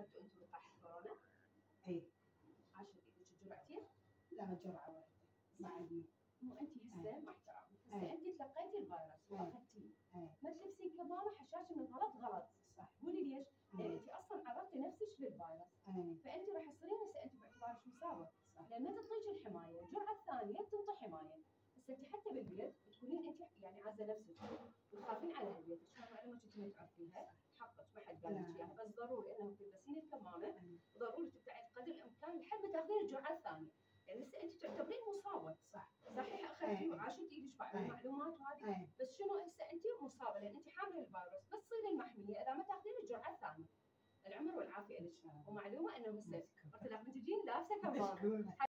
اخذتوا أنتم لقاح كورونا؟ أي. عاشت إيدك جرعتين؟ لا جرعة واحدة. ما عندي. مو انت هسه أي. مع احترامي هسه. انت تلقيتي الفيروس. واخذتيه ما تلبسين كمامة حشاش انه غلط غلط. صح. قولي ليش؟ لأن انت أصلا عرضتي نفسك للفيروس. فانت راح تصيرين هسه انت باعتبارك صح. لأن ما تعطيك الحماية، الجرعة الثانية تنطي حماية، هسه انت حتى بالبيت تكونين انت يعني عازة نفسك. وتخافين على هالبيت، شلون معلومه انت ما تعرفيها تاخذين الجرعة الثانية، يعني هسه أنت تعتبرين مصابة، صح؟ صحيح اخذتي أي. وعاشت إيدك بعض أي. المعلومات وهذه؟ اي بس شنو هسه أنت مصابة؟ لأن أنت حاملة الفيروس بس تصيري المحمية إذا ما تاخذين الجرعة الثانية. العمر والعافية لك ومعلومة إنه هسه. قلت لك من تجين لابسة كمامه